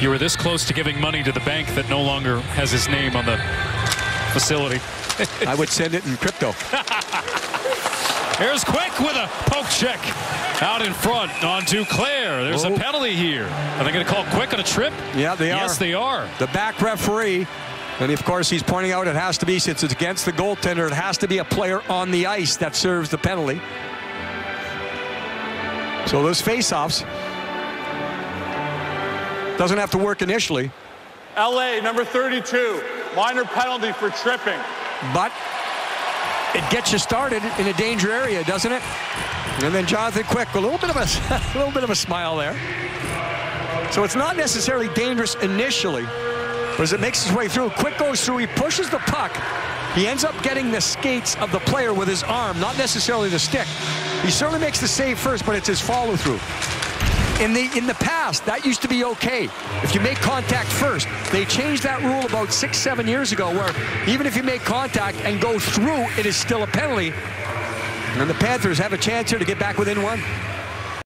You were this close to giving money to the bank that no longer has his name on the facility. I would send it in crypto. Here's Quick with a poke check out in front on Duclair. There's a oh. penalty here. Are they going to call Quick on a trip? Yeah, they are. Yes, they are. The back referee, and of course he's pointing out it has to be, since it's against the goaltender, it has to be a player on the ice that serves the penalty. So those face-offs doesn't have to work initially, LA, number 32, minor penalty for tripping. but it gets you started in a danger area, doesn't it? And then Jonathan Quick, a little bit of a, a little bit of a smile there. So it's not necessarily dangerous initially, but as it makes its way through, Quick goes through, he pushes the puck. He ends up getting the skates of the player with his arm, not necessarily the stick. He certainly makes the save first, but it's his follow through. In the in the past, that used to be okay. If you make contact first, they changed that rule about six, seven years ago, where even if you make contact and go through, it is still a penalty. And the Panthers have a chance here to get back within one.